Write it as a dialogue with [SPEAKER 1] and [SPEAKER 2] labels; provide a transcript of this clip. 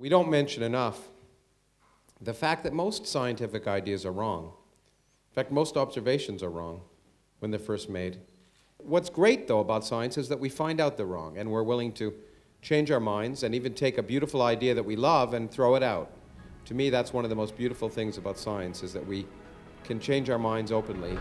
[SPEAKER 1] We don't mention enough the fact that most scientific ideas are wrong. In fact, most observations are wrong when they're first made. What's great, though, about science is that we find out they're wrong and we're willing to change our minds and even take a beautiful idea that we love and throw it out. To me, that's one of the most beautiful things about science is that we can change our minds openly.